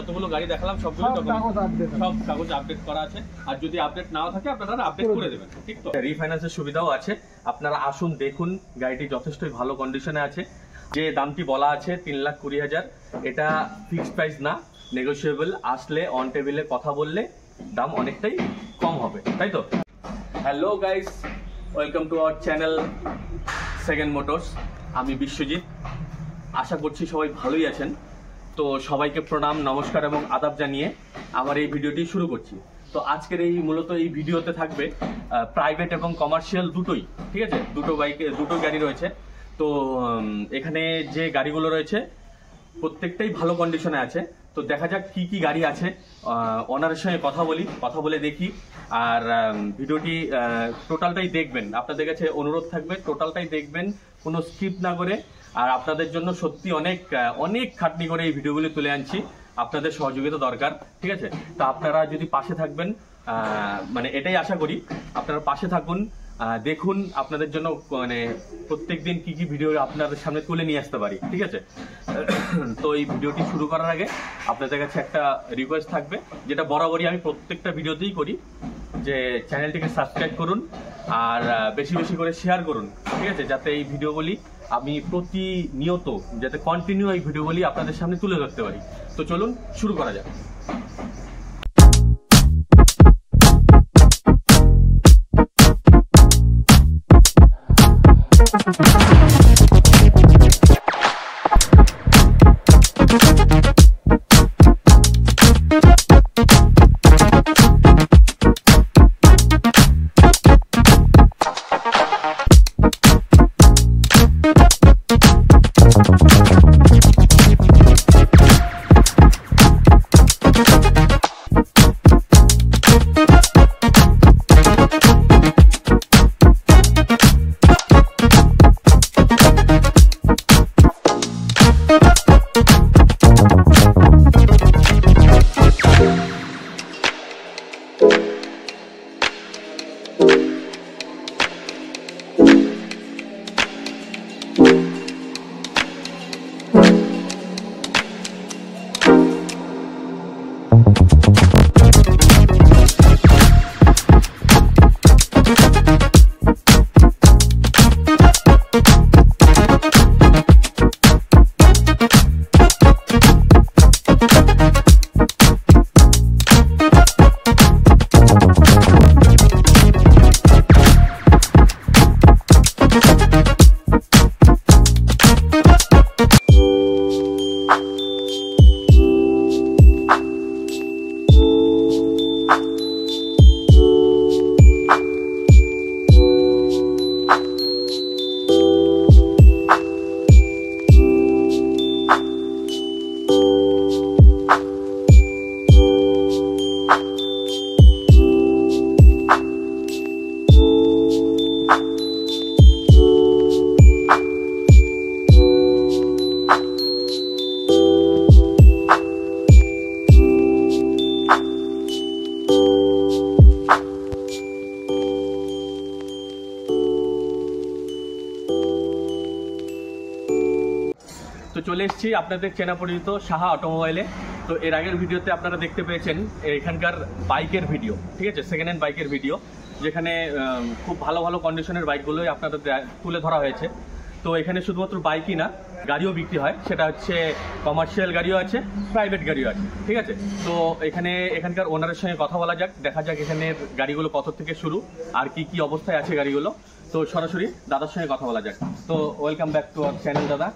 যতগুলো গাড়ি দেখালাম সবগুলো সব কাগজ আপডেট করা আছে। আর যদি আপডেট নাও থাকে আপনারা আপডেট করে দেবেন। ঠিক তো? রিফাইন্যান্সের সুবিধাও আছে। আপনারা আসুন দেখুন গাড়িটি যথেষ্টই ভালো কন্ডিশনে আছে। যে দামটি বলা আছে তিন লাখ কুড়ি হাজার এটা ফিক্সড প্রাইস না নেগোসিয়েবল আসলে অন টেবিলে কথা বললে দাম অনেকটাই কম হবে তাই তো? Hello guys welcome to our channel second motors আমি বিশ্বজিৎ। আশা করছি সবাই ভালোই আছেন। তো সবাইকে প্রণাম, নমস্কার এবং আদাব জানিয়ে আমার এই ভিডিওটি শুরু করছি। তো আজকের এই মূলত এই ভিডিওতে থাকবে প্রাইভেট এবং কমার্শিয়াল দুটোই, ঠিক আছে? দুটো বাইক দুটো গাড়ি রয়েছে। তো এখানে যে গাড়িগুলো রয়েছে, প্রত্যেকটাই ভালো কন্ডিশনে আছে। তো দেখা যাক কি কি গাড়ি আছে। ওনারের সঙ্গে কথা বলি, কথা বলে দেখি। আর ভিডিওটি টোটালটাই দেখবেন। আপনাদের কাছে অনুরোধ থাকবে টোটালটাই দেখবেন, কোনো স্কিপ না করে। আর আপনাদের জন্য সত্যি অনেক অনেক খাটনি করে এই ভিডিওগুলি তুলে আনছি। আপনাদের সহযোগিতা দরকার, ঠিক আছে? তো আপনারা যদি পাশে থাকবেন মানে এটাই আশা করি, আপনারা পাশে থাকুন দেখুন আপনাদের জন্য মানে প্রত্যেকদিন কী কী ভিডিও আপনাদের সামনে তুলে নিয়ে আসতে পারি, ঠিক আছে? তো এই ভিডিওটি শুরু করার আগে আপনাদের কাছে একটা রিকোয়েস্ট থাকবে, যেটা বরাবরই আমি প্রত্যেকটা ভিডিওতেই করি, যে চ্যানেলটিকে সাবস্ক্রাইব করুন আর বেশি বেশি করে শেয়ার করুন, ঠিক আছে? যাতে এই ভিডিওগুলি আমি প্রতিনিয়ত যাতে কন্টিনিউ এই ভিডিওগুলি আপনাদের সামনে তুলে ধরতে পারি। তো চলুন শুরু করা যাক। চলে এসেছি আপনাদের চেনা পরিচিত সাহা অটোমোবাইলে। তো এর আগের ভিডিওতে আপনারা দেখতে পেয়েছেন এখানকার বাইকের ভিডিও, ঠিক আছে? সেকেন্ড হ্যান্ড বাইকের ভিডিও, যেখানে খুব ভালো ভালো কন্ডিশনের বাইকগুলোই আপনাদের তুলে ধরা হয়েছে। তো এখানে শুধুমাত্র বাইকই না, গাড়িও বিক্রি হয়। সেটা হচ্ছে কমার্শিয়াল গাড়িও আছে প্রাইভেট গাড়িও আছে, ঠিক আছে? তো এখানে, এখানকার ওনারের সঙ্গে কথা বলা যাক, দেখা যাক এখানের গাড়িগুলো কত থেকে শুরু, আর কি কি অবস্থায় আছে গাড়িগুলো। তো সরাসরি দাদার সঙ্গে কথা বলা যাক। তো welcome back to our channel দাদা।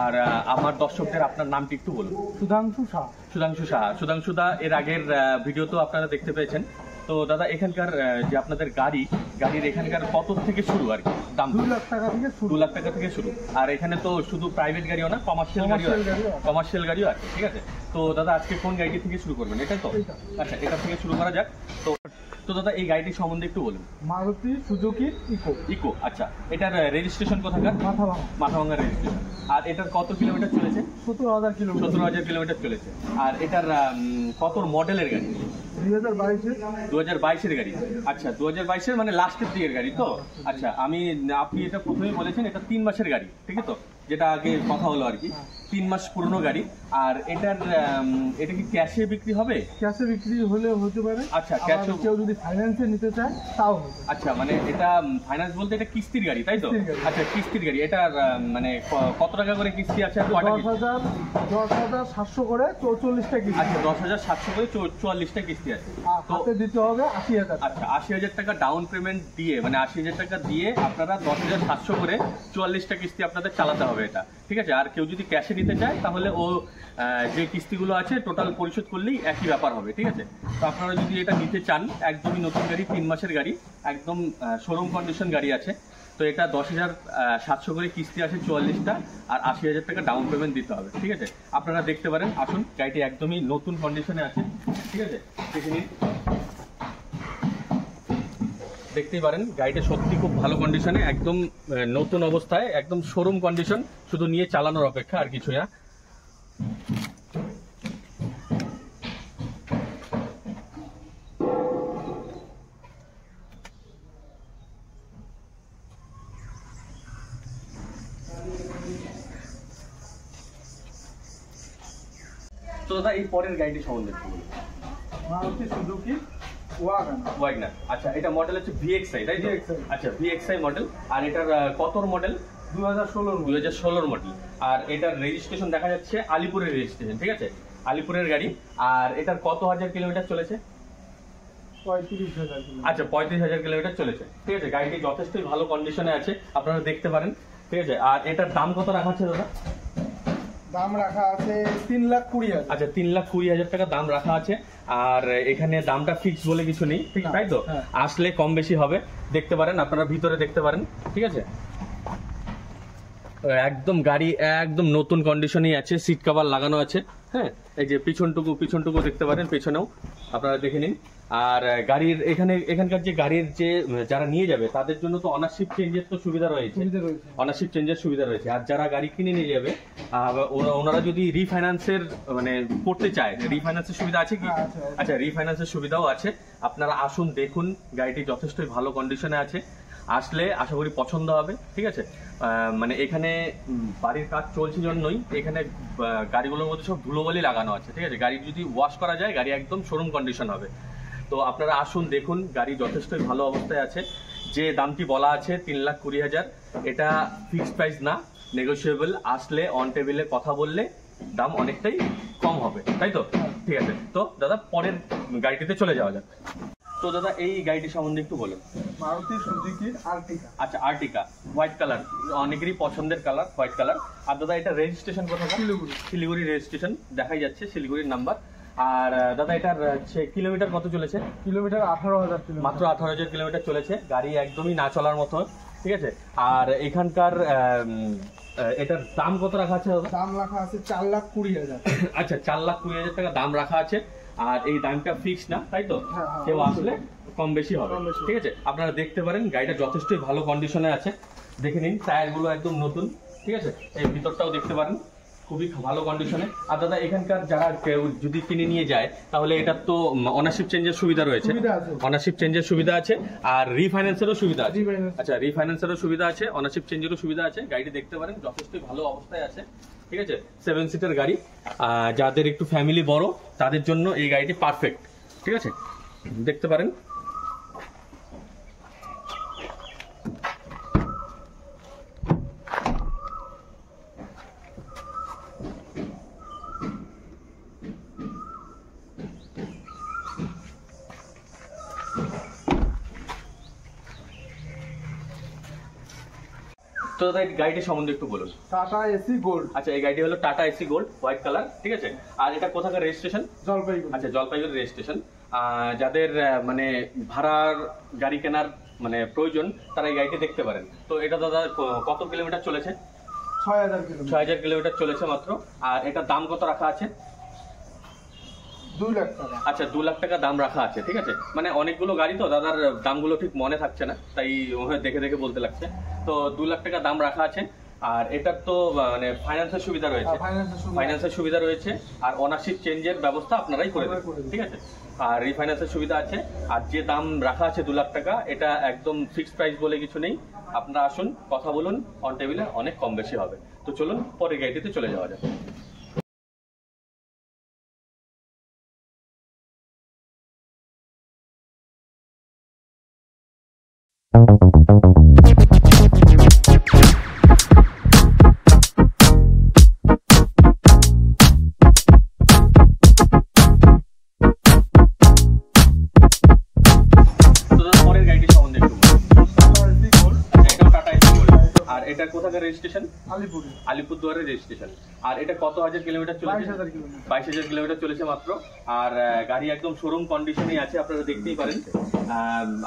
আর আমার দর্শকদের আপনার নামটি একটু বলুন। সুধাংশু শাহ সুধাংশু সাহা। সুধাংশু দা এর আগের ভিডিও তো আপনারা দেখতে পেয়েছেন। তো দাদা এখানকার যে আপনাদের গাড়ি গাড়ির এখানকার কত থেকে শুরু আর কি দাম? দু লাখ টাকা থেকে শুরু। দু লাখ টাকা থেকে শুরু। আর এখানে তো শুধু প্রাইভেট গাড়িও না কমার্শিয়াল গাড়িও। কমার্শিয়াল গাড়িও আছে। ঠিক আছে? তো দাদা আজকে কোন গাড়িটি থেকে শুরু করবেন? এটাই তো? আচ্ছা এটা থেকে শুরু করা যাক। তো তো দাদা এই গাড়িটির সম্বন্ধে একটু বলুন। Maruti Suzuki eco. ইকো আচ্ছা। এটার রেজিস্ট্রেশন কোথাকার? মাথা ভাঙা মাথাভাঙ্গা রেজিস্ট্রেশন আর এটার কত কিলোমিটার চলেছে? সত্তর হাজার কিলোমিটার সতেরো হাজার কিলোমিটার চলেছে। আর এটার কত মডেলের গাড়ি? দুই হাজার বাইশে। দু হাজার বাইশের গাড়ি। আচ্ছা দু হাজার বাইশের মানে লাস্টের দিকের গাড়ি তো? আচ্ছা আমি, আপনি এটা প্রথমেই বলেছেন, এটা তিন মাসের গাড়ি ঠিক তো? যেটা আগে কথা হলো আর কি তিন মাস পুরনো গাড়ি। আর এটার এটা কি ক্যাশে বিক্রি হবে? ক্যাশে বিক্রি হলে হতে পারে। আচ্ছা, ও- কেউ যদি ফাইন্যান্সে নিতে চায় তাও আচ্ছা মানে এটা ফাইন্যান্স বলতে এটা কিস্তির গাড়ি তাই তো? আচ্ছা কিস্তির গাড়ি। এটার আম, মানে কত টাকা করে কিস্তি আছে দশ হাজার দশ হাজার সাতশো করে চৌচল্লিশটা কিস্তি আচ্ছা দশ হাজার সাতশো করে চুয়াল্লিশটা কিস্তি আছে। আর তো দিতে হবে আশি হাজার আচ্ছা আশি হাজার টাকা ডাউন পেমেন্ট দিয়ে মানে আশি হাজার টাকা দিয়ে আপনারা দশ হাজার সাতশো করে চুয়াল্লিশটা কিস্তি আপনাদের চালাতে হবে। এটা। ঠিক আছে? আর কেউ যদি ক্যাশে নিতে চায়, তাহলে ও যে কিস্তিগুলো আছে টোটাল পরিশোধ করলেই একই ব্যাপার হবে, ঠিক আছে? তো আপনারা যদি এটা নিতে চান, একদমই নতুন গাড়ি, তিন মাসের গাড়ি, একদম শোরুম কন্ডিশন গাড়ি আছে, তো এটা দশ হাজার সাতশো করে কিস্তি আছে চুয়াল্লিশটা, আর আশি হাজার টাকা ডাউন পেমেন্ট দিতে হবে, ঠিক আছে? আপনারা দেখতে পারেন, আসুন, গাড়িটি একদমই নতুন কন্ডিশনে আছে, ঠিক আছে? দেখে নিন। দেখতেই পারেন, গাড়িটা সত্যি খুব ভালো কন্ডিশনে একদম নতুন অবস্থায়, একদম শোরুম কন্ডিশন শুধু নিয়ে চালানোর অপেক্ষা, আর কিছু না। তো দাদা, এই পরের গাড়িটি সম্বন্ধে মারুতি সুজুকি ওয়াগনার। আচ্ছা এটা মডেল হচ্ছে ভিএক্সআই তাই তো? আচ্ছা ভিএক্সআই মডেল আর এটার কতর মডেল দু হাজার ষোলোর মডেল আর এটার রেজিস্ট্রেশন দেখা যাচ্ছে আলিপুরের রেজিস্ট্রেশন ঠিক আছে? আলিপুরের গাড়ি। আর এটার কত হাজার কিলোমিটার চলেছে? আচ্ছা পঁয়ত্রিশ হাজার কিলোমিটার চলেছে। ঠিক আছে গাড়িটি যথেষ্টই ভালো কন্ডিশনে আছে আপনারা দেখতে পারেন। ঠিক আছে আর এটার দাম কত রাখা আছে দাদা? দাম রাখা আছে তিন লাখ কুড়ি হাজার। আচ্ছা তিন লাখ কুড়ি হাজার টাকা দাম রাখা আছে। আর এখানে দামটা ফিক্স বলে কিছু নেই তাই তো? হ্যাঁ। আসলে কম বেশি হবে। দেখতে পারেন আপনারা ভিতরে দেখতে পারেন ঠিক আছে? একদম গাড়ি একদম নতুন কন্ডিশনেই আছে সিট কভার লাগানো আছে হ্যাঁ? এই যে পিছনটুকু পিছনটুকু দেখতে পারেন পেছনেও। আপনারা দেখে নিন। আর গাড়ির এখানে এখানকার যে গাড়ির যে যারা নিয়ে যাবে তাদের জন্য তো অনারশিপ চেঞ্জের তো সুবিধা রয়েছে। অনারশিপ চেঞ্জের সুবিধা রয়েছে। আর যারা গাড়ি কিনে নিয়ে যাবে ওনারা যদি রিফাইন্যান্সের মানে করতে চায় রিফাইন্যান্সের সুবিধা আছে কি? হ্যাঁ। আচ্ছা রিফাইন্যান্সের সুবিধাও আছে। আপনারা আসুন দেখুন গাড়িটি যথেষ্টই ভালো কন্ডিশনে আছে। আসলে আশা করি পছন্দ হবে ঠিক আছে? মানে এখানে বাড়ির কাজ চলছে জন্যই এখানে গাড়িগুলোর মধ্যে সব ধুলোবালি লাগানো আছে ঠিক আছে? গাড়ি যদি ওয়াশ করা যায় গাড়ি একদম শোরুম কন্ডিশন হবে। তো আপনারা আসুন দেখুন গাড়ি যথেষ্টই ভালো অবস্থায় আছে। যে দামটি বলা আছে তিন লাখ কুড়ি হাজার। এটা ফিক্সড প্রাইস না নেগোসিয়েবল আসলে অন টেবিলে কথা বললে দাম অনেকটাই কম হবে তাই তো? ঠিক আছে। তো দাদা পরের গাড়িটিতে চলে যাওয়া যাক। তো দাদা এই গাড়িটি সম্বন্ধে একটু বলুন। মারুতি সুজুকির আর্টিকা। আচ্ছা আর্টিকা। হোয়াইট কালার অনেকেরই পছন্দের কালার হোয়াইট কালার আর দাদা এটা রেজিস্ট্রেশন কোথায় শিলিগুড়ি। শিলিগুড়ি রেজিস্ট্রেশন দেখাই যাচ্ছে শিলিগুড়ির নাম্বার আর দাদা এটার হচ্ছে কিলোমিটার কত চলেছে? কিলোমিটার আঠারো হাজার মাত্র আঠারো হাজার কিলোমিটার চলেছে। গাড়ি একদমই না চলার মতো ঠিক আছে? আর এখানকার এটার দাম কত রাখা আছে দাম রাখা আছে চার লাখ কুড়ি হাজার। আচ্ছা চার লাখ কুড়ি হাজার টাকা দাম রাখা আছে। আর এই দামটা ফিক্স না তাই তো? হ্যাঁ, হ্যাঁ, কেউ আসলে কম বেশি হবে। ঠিক আছে? আপনারা দেখতে পারেন গাড়িটা যথেষ্টই ভালো কন্ডিশনে আছে। দেখে নিন টায়ারগুলো একদম নতুন ঠিক আছে? এই ভিতরটাও দেখতে পারেন। খুবই ভালো কন্ডিশনে আর দাদা এখানকার যারা কেউ যদি কিনে নিয়ে যায় তাহলে এটার তো অনারশিপ চেঞ্জের সুবিধা রয়েছে। অনারশিপ চেঞ্জের সুবিধা আছে আর রিফাইন্যান্সেরও সুবিধা আছে। আচ্ছা রিফাইন্যান্সেরও সুবিধা আছে অনারশিপ চেঞ্জেরও সুবিধা আছে। গাড়িটি দেখতে পারেন যথেষ্টই ভালো অবস্থায় আছে। ঠিক আছে? সেভেন সিটার গাড়ি। যাদের একটু ফ্যামিলি বড় তাদের জন্য এই গাড়িটি পারফেক্ট ঠিক আছে? দেখতে পারেন। তো দাদা এই গাড়িটির সম্বন্ধে একটু বলুন। টাটা এসি গোল্ড আচ্ছা এই গাড়িটি হলো Tata Ace gold white colour ঠিক আছে? আর এটা কোথাকার রেজিস্ট্রেশন জলপাইগুড়ি। আচ্ছা জলপাইগুড়ি রেজিস্ট্রেশন যাদের মানে ভাড়ার গাড়ি কেনার মানে প্রয়োজন তারা এই গাড়িটি দেখতে পারেন। তো এটা দাদা কত কিলোমিটার চলেছে? ছয় হাজার কিলোমিটার ছয় হাজার কিলোমিটার চলেছে মাত্র। আর এটার দাম কত রাখা আছে? দুই লাখ টাকা। আচ্ছা দু লাখ টাকা দাম রাখা আছে ঠিক আছে? মানে অনেকগুলো গাড়ি তো দাদার দামগুলো ঠিক মনে থাকছে না তাই দেখে দেখে বলতে লাগছে। তো দু লাখ টাকা দাম রাখা আছে আর এটার তো মানে ফাইন্যান্সের সুবিধা রয়েছে। ফাইন্যান্সের সুবিধা। রয়েছে আর অনারশিপ চেঞ্জের ব্যবস্থা আপনারাই করে দেবেন ঠিক আছে? আর রিফাইন্যান্সের সুবিধা আছে আর যে দাম রাখা আছে দু লাখ টাকা এটা একদম ফিক্সড প্রাইস বলে কিছু নেই। আপনারা আসুন কথা বলুন অন টেবিলে অনেক কম বেশি হবে। তো চলুন পরে গাড়িতে চলে যাওয়া যাক। Thank you. এটা কোথাকার রেজিস্ট্রেশন আলিপুর। আলিপুরদুয়ারের রেজিস্ট্রেশন আর এটা কত হাজার কিলোমিটার চলেছে? বাইশ হাজার কিলোমিটার চলেছে মাত্র। আর গাড়ি একদম শোরুম কন্ডিশনেই আছে আপনারা দেখতেই পারেন।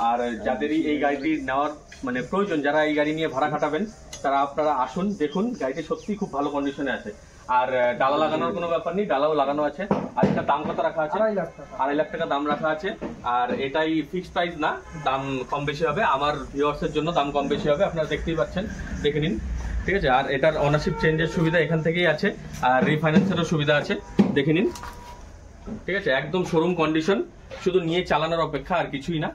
আর যাদেরই এই গাড়িটি নেওয়ার মানে প্রয়োজন যারা এই গাড়ি নিয়ে ভাড়া খাটাবেন তারা আপনারা আসুন দেখুন গাড়িটি সত্যি খুব ভালো কন্ডিশনে আছে। আর ডালা লাগানোর কোনো ব্যাপার নেই ডালাও লাগানো আছে। আর এটা দাম কত রাখা আছে? আড়াই লাখ টাকা। আড়াই লাখ টাকা দাম রাখা আছে। আর এটাই ফিক্সড প্রাইস না দাম কম বেশি হবে। আমার ভিউয়ার্সের জন্য দাম কম বেশি হবে আপনারা দেখতেই পাচ্ছেন দেখে নিন। ঠিক আছে? আর এটার অনারশিপ চেঞ্জের সুবিধা এখান থেকেই আছে আর রিফাইন্যান্সেরও সুবিধা আছে দেখে নিন। ঠিক আছে? একদম শোরুম কন্ডিশন শুধু নিয়ে চালানোর অপেক্ষা আর কিছুই না।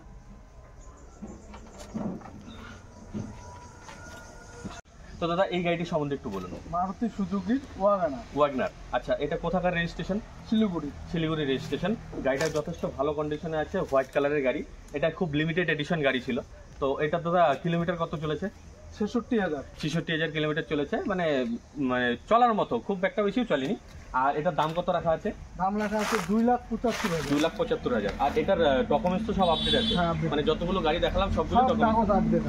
তো দাদা এই গাড়িটি সম্বন্ধে একটু বলুন। মারুতি সুজুকি ওয়াগানা ওয়াগনার। আচ্ছা এটা কোথাকার রেজিস্ট্রেশন? শিলিগুড়ি। শিলিগুড়ি রেজিস্ট্রেশন। গাড়িটা যথেষ্ট ভালো কন্ডিশনে আছে হোয়াইট কালারের গাড়ি। এটা খুব লিমিটেড এডিশন গাড়ি ছিল। তো এটা দাদা কিলোমিটার কত চলেছে? ছেষট্টি হাজার। ছেষট্টি হাজার কিলোমিটার চলেছে মানে মানে চলার মতো খুব একটা বেশিও চলেনি। আর এটার দাম কত রাখা আছে? আছে দুই লাখ পঁচাত্তর হাজার। দুই লাখ পঁচাত্তর হাজার। আর এটার ডকুমেন্টস তো সব আপডেট আছে। হ্যাঁ, মানে যতগুলো গাড়ি দেখালাম সবগুলো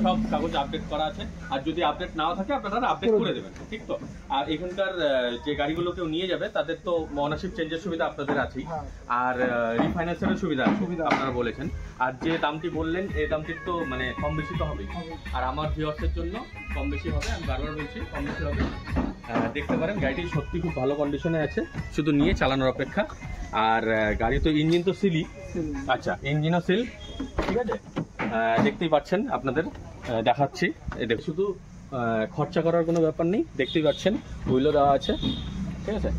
সব কাগজ আপডেট করা আছে। আর যদি আপডেট নাও থাকে আপনারা আপডেট করে দেবেন। ঠিক তো? আর এখানকার যে গাড়িগুলো কেউ নিয়ে যাবে তাদের তো অনারশিপ চেঞ্জের সুবিধা আপনাদের আছেই। হ্যাঁ। আর রিফাইন্যান্সেরও সুবিধা আছে। আপনারা বলেছেন। আর যে দামটি বললেন এই দামটির তো মানে কম বেশি তো হবেই। হবে। আর আমার ভিউয়ার্সের জন্য কম বেশি হবে আমি বারবার বলছি কম বেশি হবে। দেখতে পারেন গাড়িটি সত্যি খুব ভালো কন্ডিশনে আছে। শুধু নিয়ে চালানোর অপেক্ষা। আর গাড়ি তো ইঞ্জিন তো সিলি আচ্ছা ইঞ্জিনও সিল ঠিক আছে? দেখতেই পাচ্ছেন আপনাদের দেখাচ্ছি। এটা শুধু আহ, খরচা করার কোনো ব্যাপার নেই দেখতেই পাচ্ছেন। হুইলও দেওয়া আছে। ঠিক আছে?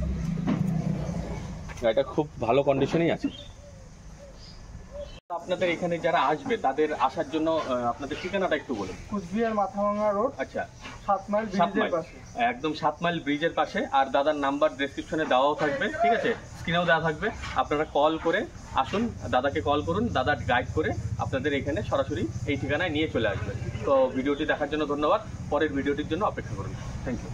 গাড়িটা খুব ভালো কন্ডিশনেই আছে। আপনাদের এখানে যারা আসবে তাদের আসার জন্য আপনাদের ঠিকানাটা একটু বলুন। কুচবিহার মাথাভাঙা রোড আচ্ছা। সাত মাইল ব্রিজের পাশে। একদম সাত মাইল ব্রিজের পাশে আর দাদার নাম্বার ডেসক্রিপশনে দেওয়াও থাকবে ঠিক আছে? স্ক্রিনেও দেওয়া থাকবে। আপনারা কল করে আসুন দাদাকে কল করুন দাদা গাইড করে আপনাদের এখানে সরাসরি এই ঠিকানায় নিয়ে চলে আসবে। তো ভিডিওটি দেখার জন্য ধন্যবাদ পরের ভিডিওটির জন্য অপেক্ষা করুন। Thank you